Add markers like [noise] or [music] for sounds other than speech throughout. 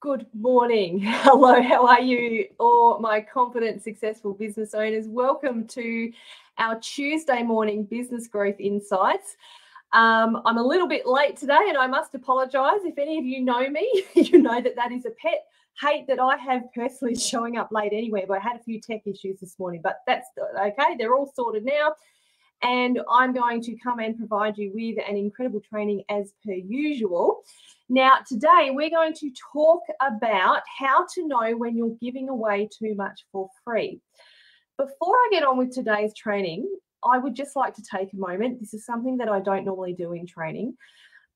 Good morning. [laughs] Hello, how are you? Or my confident, successful business owners. Welcome to our Tuesday morning business growth insights. Um, I'm a little bit late today and I must apologize. If any of you know me, [laughs] you know that that is a pet hate that I have personally [laughs] showing up late anyway, but I had a few tech issues this morning, but that's okay. They're all sorted now. And I'm going to come and provide you with an incredible training as per usual. Now, today we're going to talk about how to know when you're giving away too much for free. Before I get on with today's training, I would just like to take a moment. This is something that I don't normally do in training.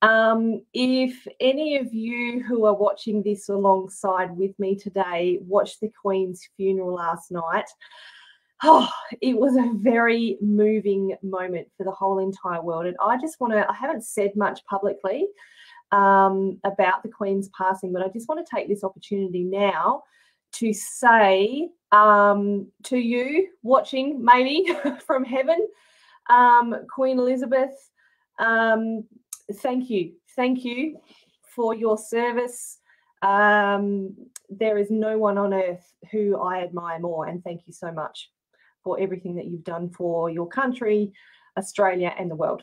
Um, if any of you who are watching this alongside with me today watched the Queen's funeral last night, oh, it was a very moving moment for the whole entire world. And I just want to, I haven't said much publicly um, about the Queen's passing, but I just want to take this opportunity now to say um, to you watching, maybe [laughs] from heaven, um, Queen Elizabeth, um, thank you. Thank you for your service. Um, there is no one on earth who I admire more, and thank you so much for everything that you've done for your country, Australia, and the world.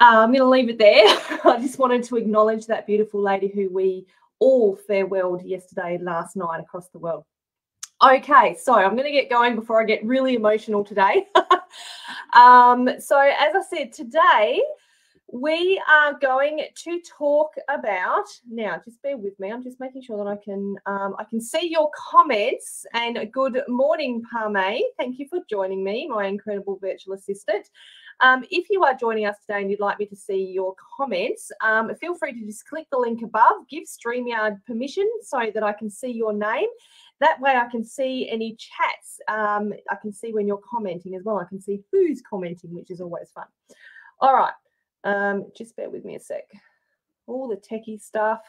Uh, I'm going to leave it there. [laughs] I just wanted to acknowledge that beautiful lady who we all farewelled yesterday, last night across the world. Okay, so I'm going to get going before I get really emotional today. [laughs] um, so, as I said, today we are going to talk about now. Just bear with me. I'm just making sure that I can um, I can see your comments. And good morning, Parme. Thank you for joining me, my incredible virtual assistant. Um, if you are joining us today and you'd like me to see your comments, um, feel free to just click the link above, give StreamYard permission so that I can see your name. That way I can see any chats. Um, I can see when you're commenting as well. I can see who's commenting, which is always fun. All right. Um, just bear with me a sec. All the techie stuff.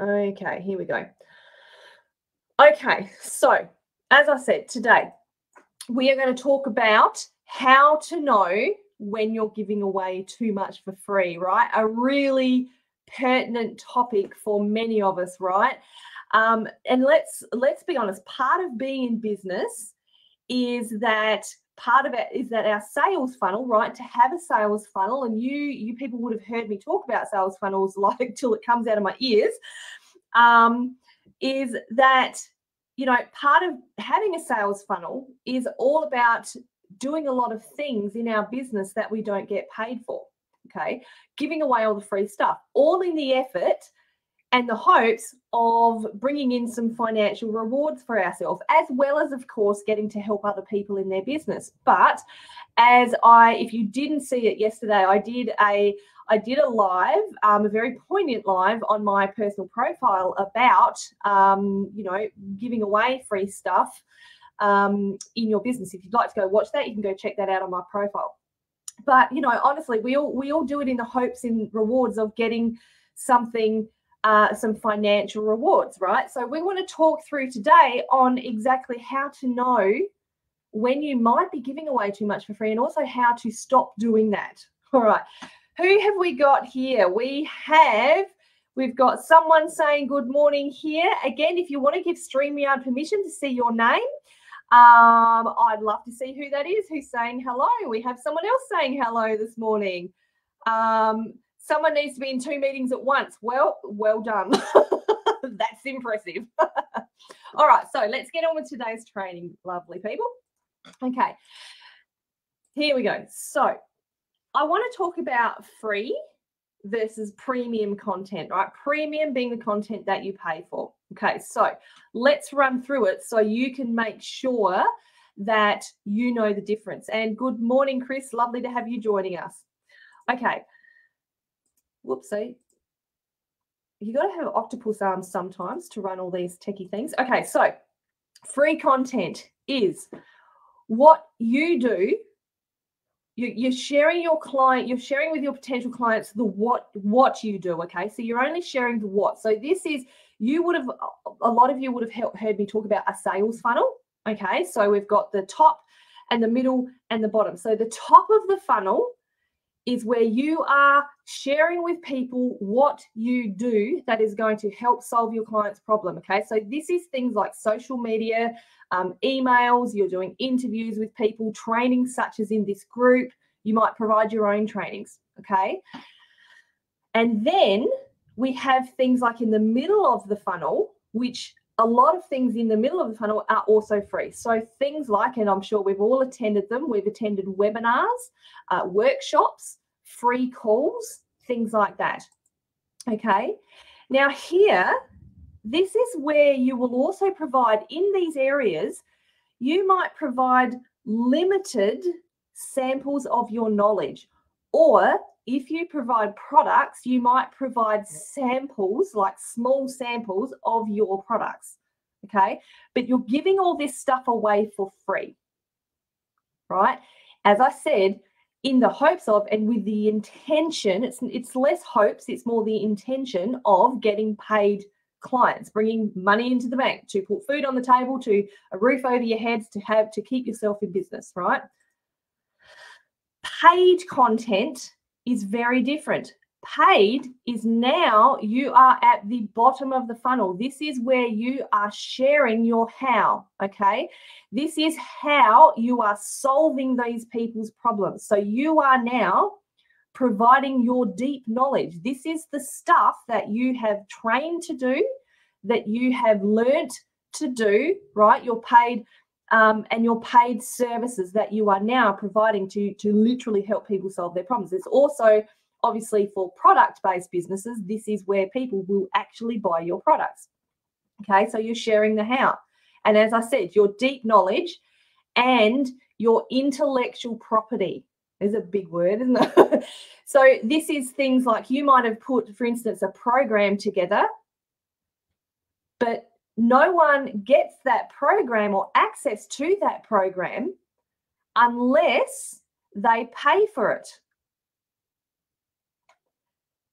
Okay, here we go. Okay, so as I said, today we are going to talk about how to know when you're giving away too much for free, right? A really pertinent topic for many of us, right? Um, and let's let's be honest. Part of being in business is that part of it is that our sales funnel, right? To have a sales funnel, and you you people would have heard me talk about sales funnels [laughs] like till it comes out of my ears. Um, is that you know part of having a sales funnel is all about doing a lot of things in our business that we don't get paid for. Okay. Giving away all the free stuff, all in the effort and the hopes of bringing in some financial rewards for ourselves, as well as, of course, getting to help other people in their business. But as I, if you didn't see it yesterday, I did a I did a live, um, a very poignant live on my personal profile about, um, you know, giving away free stuff um, in your business. If you'd like to go watch that, you can go check that out on my profile. But you know, honestly, we all we all do it in the hopes and rewards of getting something, uh, some financial rewards, right? So we want to talk through today on exactly how to know when you might be giving away too much for free, and also how to stop doing that. [laughs] All right, who have we got here? We have We've got someone saying good morning here. Again, if you want to give StreamYard permission to see your name, um, I'd love to see who that is who's saying hello. We have someone else saying hello this morning. Um, someone needs to be in two meetings at once. Well, well done. [laughs] That's impressive. [laughs] All right, so let's get on with today's training, lovely people. Okay, here we go. So I want to talk about free versus premium content, right? Premium being the content that you pay for. Okay, so let's run through it so you can make sure that you know the difference. And good morning, Chris. Lovely to have you joining us. Okay. Whoopsie. You got to have octopus arms sometimes to run all these techie things. Okay, so free content is what you do. You're sharing your client you're sharing with your potential clients the what what you do okay? So you're only sharing the what. So this is you would have a lot of you would have heard me talk about a sales funnel okay? So we've got the top and the middle and the bottom. So the top of the funnel is where you are sharing with people what you do that is going to help solve your client's problem. Okay, so this is things like social media, um, emails, you're doing interviews with people, training such as in this group. You might provide your own trainings. Okay, and then we have things like in the middle of the funnel, which a lot of things in the middle of the funnel are also free. So things like, and I'm sure we've all attended them, we've attended webinars, uh, workshops, free calls, things like that. Okay. Now here, this is where you will also provide in these areas, you might provide limited samples of your knowledge or if you provide products, you might provide samples, like small samples of your products. Okay. But you're giving all this stuff away for free. Right. As I said, in the hopes of and with the intention, it's it's less hopes, it's more the intention of getting paid clients, bringing money into the bank to put food on the table, to a roof over your heads, to have to keep yourself in business, right? Paid content is very different. Paid is now you are at the bottom of the funnel. This is where you are sharing your how. Okay. This is how you are solving these people's problems. So you are now providing your deep knowledge. This is the stuff that you have trained to do, that you have learnt to do, right? You're paid um, and your paid services that you are now providing to to literally help people solve their problems. It's also obviously for product based businesses. This is where people will actually buy your products. Okay, so you're sharing the how, and as I said, your deep knowledge and your intellectual property is a big word, isn't it? [laughs] so this is things like you might have put, for instance, a program together, but no one gets that program or access to that program unless they pay for it.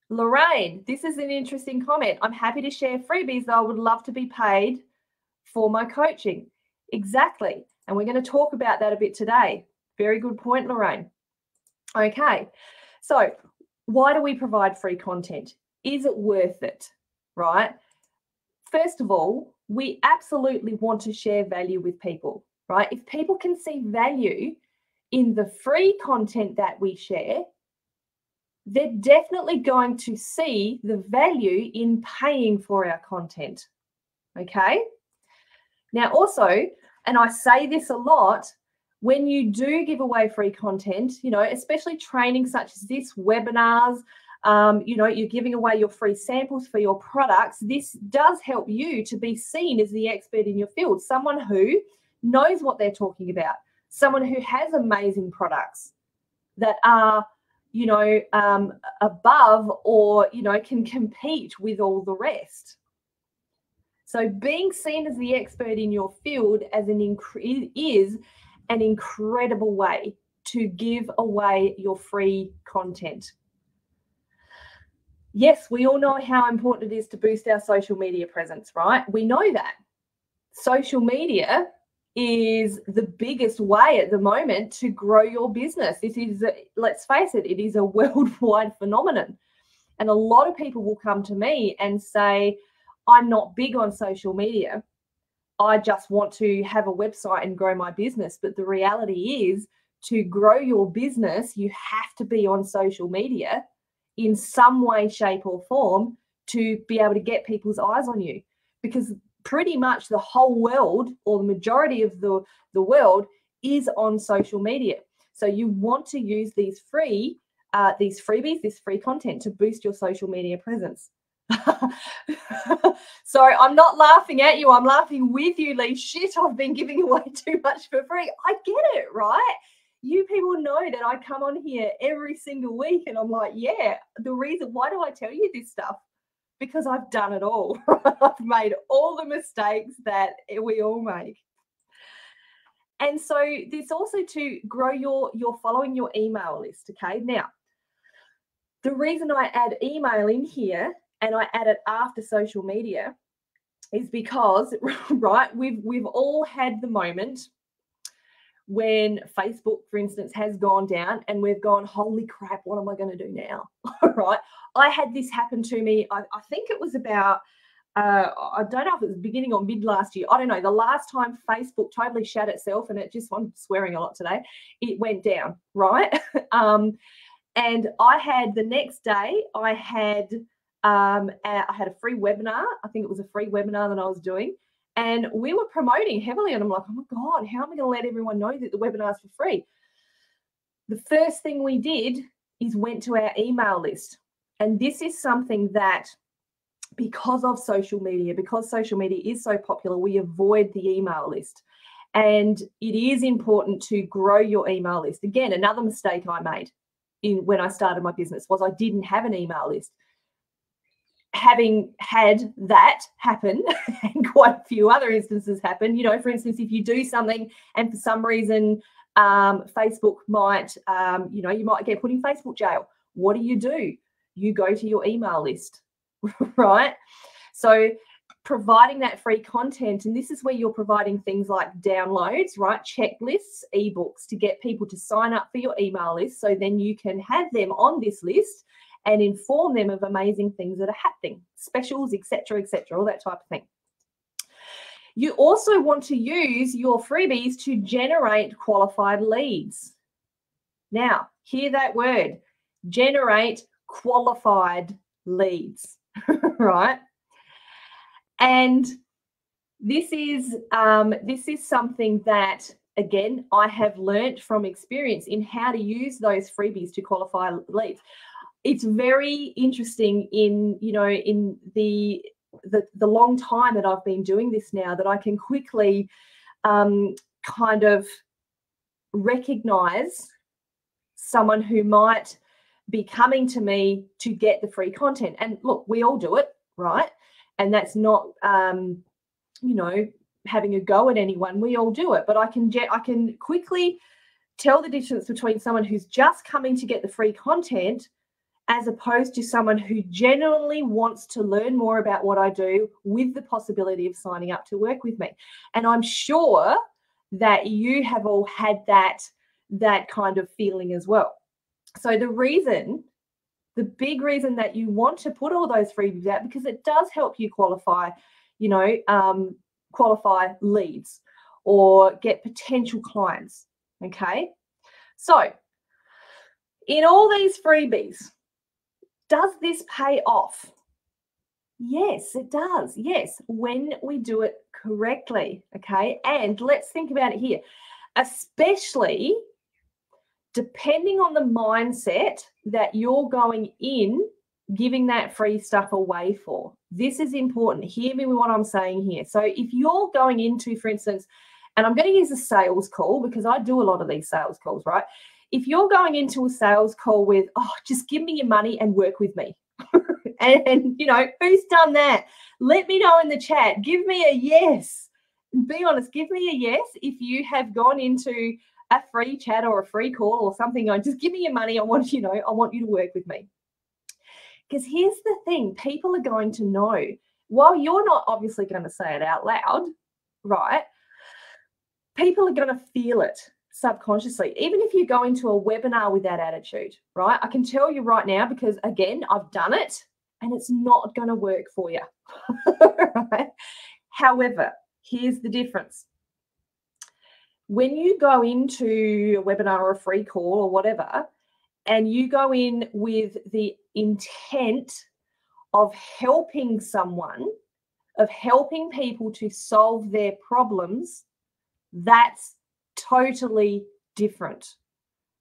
Lorraine, this is an interesting comment. I'm happy to share freebies, though I would love to be paid for my coaching. Exactly. And we're going to talk about that a bit today. Very good point, Lorraine. Okay. So, why do we provide free content? Is it worth it? Right? First of all, we absolutely want to share value with people, right? If people can see value in the free content that we share, they're definitely going to see the value in paying for our content. Okay. Now, also, and I say this a lot, when you do give away free content, you know, especially training such as this, webinars, um, you know, you're giving away your free samples for your products. This does help you to be seen as the expert in your field, someone who knows what they're talking about, someone who has amazing products that are, you know, um, above or, you know, can compete with all the rest. So being seen as the expert in your field as an inc- is an incredible way to give away your free content yes, we all know how important it is to boost our social media presence, right? We know that. Social media is the biggest way at the moment to grow your business. This is, a, let's face it, it is a [laughs] worldwide phenomenon. And a lot of people will come to me and say, I'm not big on social media. I just want to have a website and grow my business. But the reality is, to grow your business, you have to be on social media in some way, shape, or form to be able to get people's eyes on you. Because pretty much the whole world, or the majority of the, the world, is on social media. So you want to use these free, uh, these freebies, this free content to boost your social media presence. [laughs] Sorry, I'm not laughing at you. I'm laughing with you, Lee. Shit, I've been giving away too much for free. I get it, right? You people know that I come on here every single week and I'm like, yeah, the reason why do I tell you this stuff? Because I've done it all. [laughs] I've made all the mistakes that we all make. And so this also to grow your your following your email list. Okay. Now, the reason I add email in here and I add it after social media is because [laughs] right, we've we've all had the moment when Facebook, for instance, has gone down and we've gone, holy crap, what am I going to do now? [laughs] right. I had this happen to me. I, I think it was about, uh, I don't know if it was beginning or mid last year. I don't know. The last time Facebook totally shat itself and it just, I'm swearing a lot today, it went down. Right. [laughs] um, and I had the next day, I had, um, I had a free webinar. I think it was a free webinar that I was doing and we were promoting heavily. And I'm like, oh my God, how am I going to let everyone know that the webinar's for free? The first thing we did is went to our email list. And this is something that because of social media, because social media is so popular, we avoid the email list. And it is important to grow your email list. Again, another mistake I made in when I started my business was I didn't have an email list having had that happen [laughs] and quite a few other instances happen, you know, for instance, if you do something and for some reason um, Facebook might, um, you know, you might get put in Facebook jail. What do you do? You go to your email list, [laughs] right? So providing that free content, and this is where you're providing things like downloads, right? Checklists, ebooks to get people to sign up for your email list. So then you can have them on this list and inform them of amazing things that are happening, specials, etc., etc., all that type of thing. You also want to use your freebies to generate qualified leads. Now, hear that word generate qualified leads, [laughs] right? And this is um, this is something that again I have learned from experience in how to use those freebies to qualify leads it's very interesting in you know in the the, the long time that I've been doing this now that I can quickly um, kind of recognize someone who might be coming to me to get the free content. And look, we all do it, right? And that's not, um, you know, having a go at anyone. We all do it, but I can get, I can quickly tell the difference between someone who's just coming to get the free content as opposed to someone who genuinely wants to learn more about what I do with the possibility of signing up to work with me. And I'm sure that you have all had that that kind of feeling as well. So the reason the big reason that you want to put all those freebies out because it does help you qualify, you know, um, qualify leads or get potential clients. Okay. So, in all these freebies, does this pay off? Yes, it does. Yes, when we do it correctly. Okay. And let's think about it here, especially depending on the mindset that you're going in giving that free stuff away for. This is important. Hear me what I'm saying here. So if you're going into, for instance, and I'm going to use a sales call because I do a lot of these sales calls, right? If you're going into a sales call with, oh, just give me your money and work with me. and, [laughs] and, you know, who's done that? Let me know in the chat. Give me a yes. Be honest, give me a yes if you have gone into a free chat or a free call or something going, just give me your money. I want, you know, I want you to work with me. Because here's the thing people are going to know, while you're not obviously going to say it out loud, right? People are going to feel it subconsciously, even if you go into a webinar with that attitude, right? I can tell you right now because again, I've done it and it's not going to work for you. [laughs] right? However, here's the difference. When you go into a webinar or a free call or whatever, and you go in with the intent of helping someone, of helping people to solve their problems, that's totally different.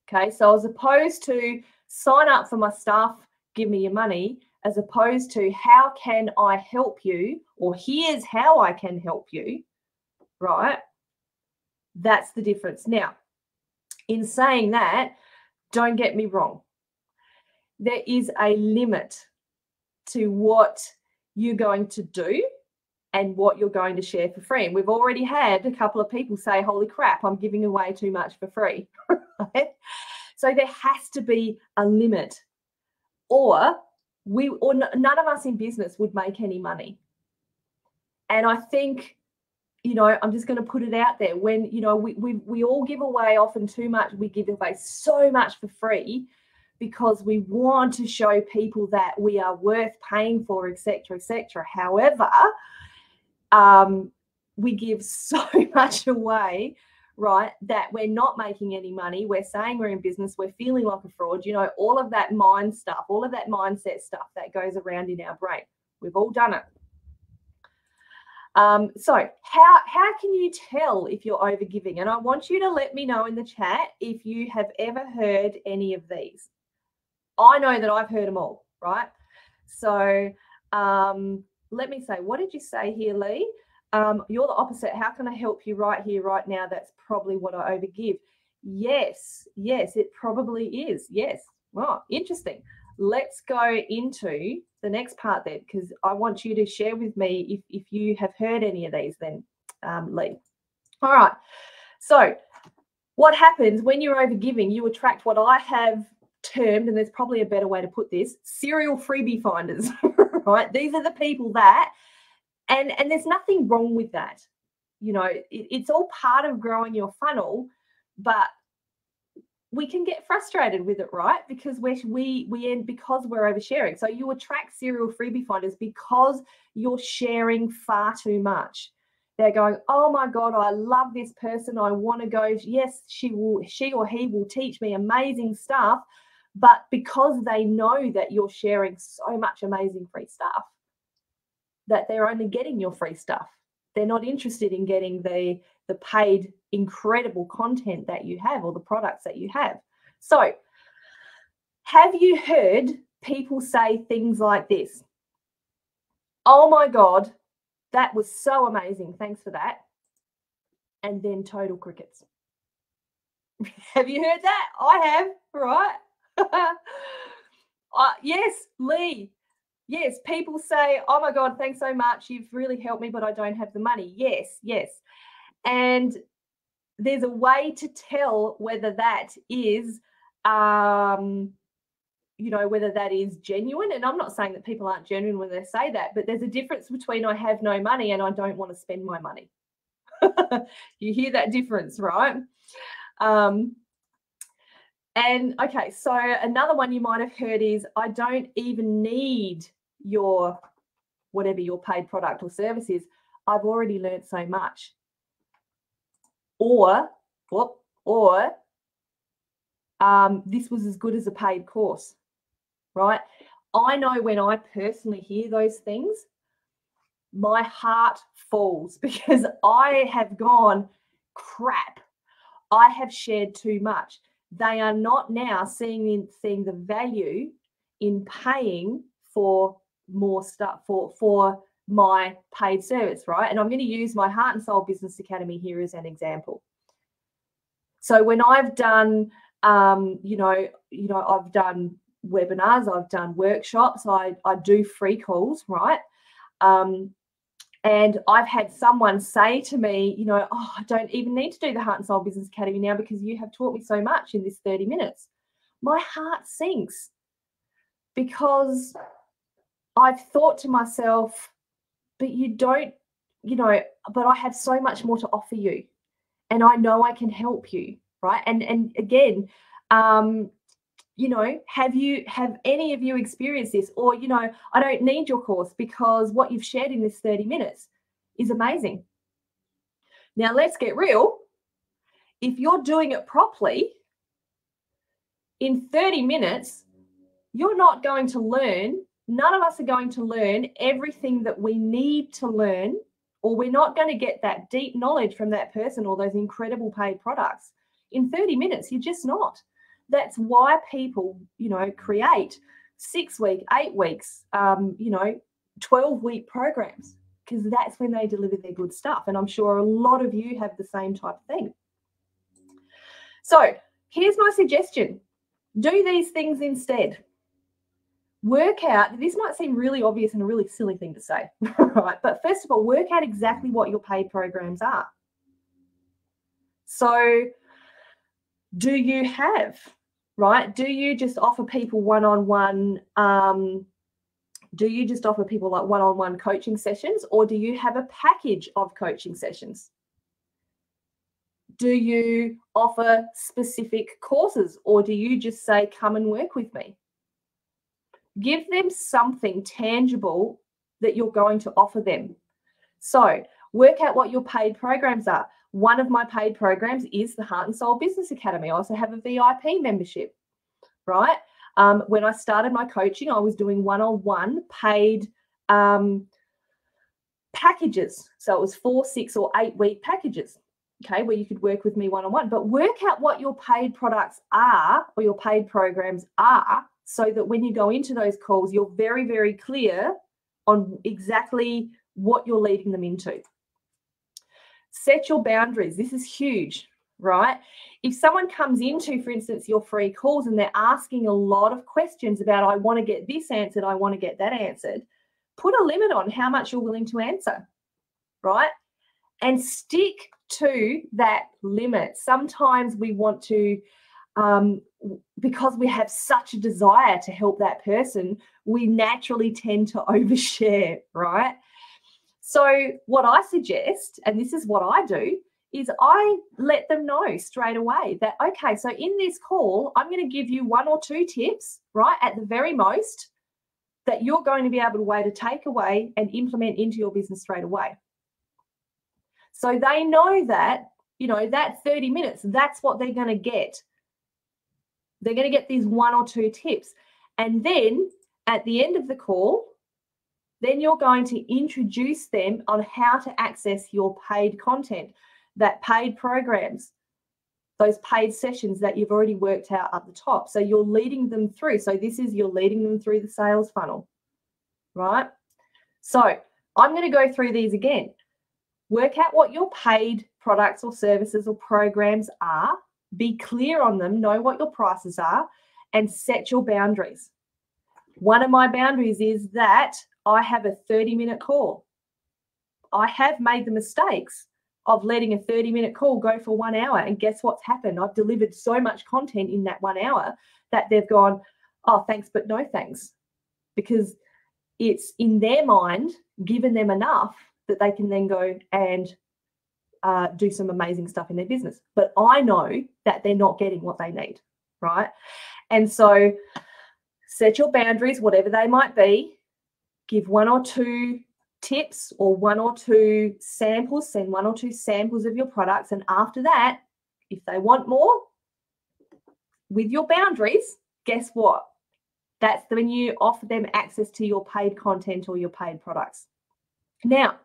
Okay, so as opposed to sign up for my stuff, give me your money, as opposed to how can I help you, or here's how I can help you, right? That's the difference. Now, in saying that, don't get me wrong, there is a limit to what you're going to do and what you're going to share for free. And we've already had a couple of people say, Holy crap, I'm giving away too much for free. [laughs] So there has to be a limit, or we or none of us in business would make any money. And I think you know, I'm just going to put it out there. When you know we we we all give away often too much. We give away so much for free because we want to show people that we are worth paying for, etc., etc. However, um, we give [laughs] so much away, right? That we're not making any money. We're saying we're in business. We're feeling like a fraud. You know, all of that mind stuff, all of that mindset stuff that goes around in our brain. We've all done it. Um, so how how can you tell if you're overgiving? And I want you to let me know in the chat if you have ever heard any of these. I know that I've heard them all, right? So um, let me say, what did you say here, Lee? Um, you're the opposite. How can I help you right here, right now? That's probably what I overgive. Yes, yes, it probably is. Yes. Well, interesting. Let's go into the next part then, because I want you to share with me if, if you have heard any of these, then, um, Lee. All right. So, what happens when you're overgiving? You attract what I have termed, and there's probably a better way to put this serial freebie finders, [laughs] right? These are the people that, and, and there's nothing wrong with that. You know, it, it's all part of growing your funnel, but we can get frustrated with it, right? Because we we we end because we're oversharing. So you attract serial freebie finders because you're sharing far too much. They're going, oh my god, I love this person. I want to go. Yes, she will. She or he will teach me amazing stuff. But because they know that you're sharing so much amazing free stuff, that they're only getting your free stuff. They're not interested in getting the the paid incredible content that you have or the products that you have. So, have you heard people say things like this? Oh my God, that was so amazing. Thanks for that. And then total crickets. [laughs] have you heard that? I have, right? Uh, [laughs] yes, Lee. Yes, people say, oh my God, thanks so much. You've really helped me, but I don't have the money. Yes, yes. And there's a way to tell whether that is, um, you know, whether that is genuine. And I'm not saying that people aren't genuine when they say that, but there's a difference between I have no money and I don't want to spend my money. [laughs] you hear that difference, right? Um, and okay, so another one you might have heard is I don't even need your whatever your paid product or service is. I've already learned so much. Or, whoop, or um, this was as good as a paid course, right? I know when I personally hear those things, my heart falls [laughs] because I have gone crap. I have shared too much they are not now seeing in, seeing the value in paying for more stuff for for my paid service, right? And I'm going to use my Heart and Soul Business Academy here as an example. So when I've done, um, you know, you know, I've done webinars, I've done workshops, I I do free calls, right? Um, and I've had someone say to me, you know, oh, I don't even need to do the Heart and Soul Business Academy now because you have taught me so much in this 30 minutes. My heart sinks because I've thought to myself, but you don't, you know, but I have so much more to offer you. And I know I can help you. Right. And and again, um, you know have you have any of you experienced this? Or you know i don't need your course because what you've shared in this 30 minutes is amazing. Now let's get real. If you're doing it properly in 30 minutes you're not going to learn none of us are going to learn everything that we need to learn or we're not going to get that deep knowledge from that person or those incredible paid products. In 30 minutes you're just not that's why people, you know, create six week, eight weeks, um, you know, 12 week programs because that's when they deliver their good stuff. And I'm sure a lot of you have the same type of thing. So here's my suggestion do these things instead. Work out, this might seem really obvious and a really silly thing to say, [laughs] right? But first of all, work out exactly what your paid programs are. So, do you have right? Do you just offer people one on one Do you just offer people like one on one coaching sessions or do you have a package of coaching sessions? Do you offer specific courses or do you just say, come and work with me? Give them something tangible that you're going to offer them. So, work out what your paid programs are. One of my paid programs is the Heart and Soul Business Academy. I also have a VIP membership, right? Um, when I started my coaching, I was doing one on one paid um, packages. So it was four, six, or eight week packages, okay, where you could work with me one on one. But work out what your paid products are or your paid programs are so that when you go into those calls, you're very, very clear on exactly what you're leading them into. Set your boundaries. This is huge, right? If someone comes into, for instance, your free calls and they're asking a lot of questions about, I want to get this answered, I want to get that answered, put a limit on how much you're willing to answer, right? And stick to that limit. Sometimes we want to, um, because we have such a desire to help that person, we naturally tend to [laughs] overshare, right? So, what I suggest, and this is what I do, is I let them know straight away that, okay, so in this call, I'm going to give you one or two tips, right, at the very most, that you're going to be able to way to take away and implement into your business straight away. So they know that, you know, that 30 minutes, that's what they're going to get. They're going to get these one or two tips. And then at the end of the call, then you're going to introduce them on how to access your paid content, that paid programs, those paid sessions that you've already worked out at the top. So you're leading them through. So this is you're leading them through the sales funnel, right? So I'm going to go through these again. Work out what your paid products or services or programs are. Be clear on them, know what your prices are, and set your boundaries. One of my boundaries is that I have a 30 minute call. I have made the mistakes of letting a 30 minute call go for one hour. And guess what's happened? I've delivered so much content in that one hour that they've gone, oh, thanks, but no thanks. Because it's in their mind given them enough that they can then go and uh, do some amazing stuff in their business. But I know that they're not getting what they need, right? And so set your boundaries, whatever they might be, give one or two tips or one or two samples, send one or two samples of your products. And after that, if they want more with your boundaries, guess what? That's when you offer them access to your paid content or your paid products. Now,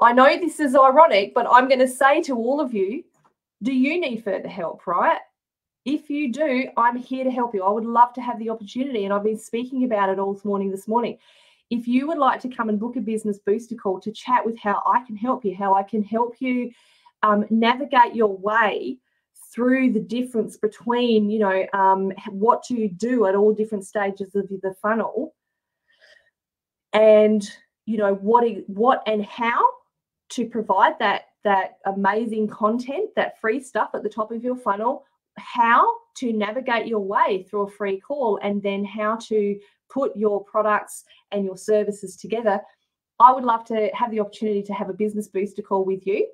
I know this is ironic, but I'm going to say to all of you do you need further help, right? If you do, I'm here to help you. I would love to have the opportunity, and I've been speaking about it all morning this morning. If you would like to come and book a business booster call to chat with how I can help you, how I can help you um, navigate your way through the difference between, you know, um, what to do at all different stages of the funnel, and you know what what and how to provide that that amazing content, that free stuff at the top of your funnel, how to navigate your way through a free call, and then how to put your products and your services together, I would love to have the opportunity to have a business booster call with you.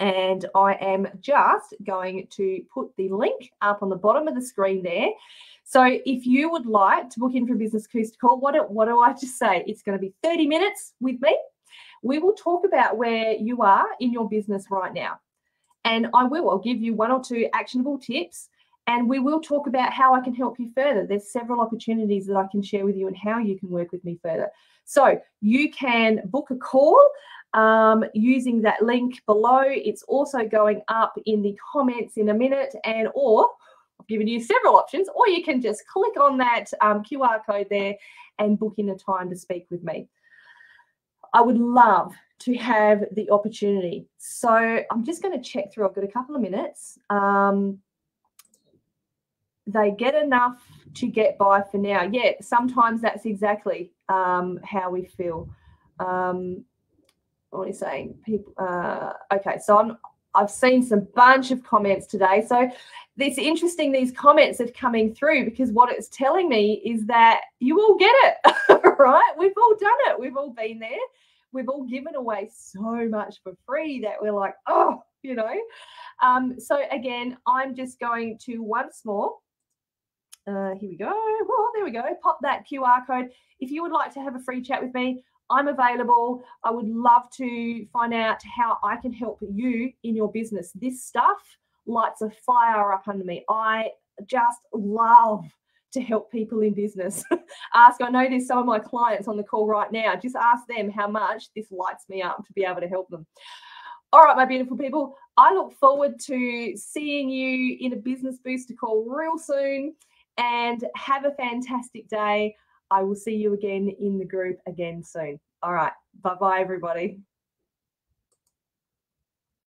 And I am just going to put the link up on the bottom of the screen there. So if you would like to book in for a business booster call, what do, what do I just say? It's going to be 30 minutes with me. We will talk about where you are in your business right now. And I will, I'll give you one or two actionable tips and we will talk about how I can help you further. There's several opportunities that I can share with you and how you can work with me further. So you can book a call um, using that link below. It's also going up in the comments in a minute, and or I've given you several options, or you can just click on that um, QR code there and book in a time to speak with me. I would love to have the opportunity. So I'm just going to check through. I've got a couple of minutes. Um, they get enough to get by for now. Yeah, sometimes that's exactly um, how we feel. Um, what are you saying? People. Uh, okay, so I'm. I've seen some bunch of comments today. So it's interesting these comments are coming through because what it's telling me is that you all get it, [laughs] right? We've all done it. We've all been there. We've all given away so much for free that we're like, oh, you know. Um, so again, I'm just going to once more. Uh, here we go. Well, there we go. Pop that QR code. If you would like to have a free chat with me, I'm available. I would love to find out how I can help you in your business. This stuff lights a fire up under me. I just love to help people in business. [laughs] ask, I know there's some of my clients on the call right now. Just ask them how much this lights me up to be able to help them. All right, my beautiful people, I look forward to seeing you in a business booster call real soon and have a fantastic day. I will see you again in the group again soon. All right. Bye bye, everybody.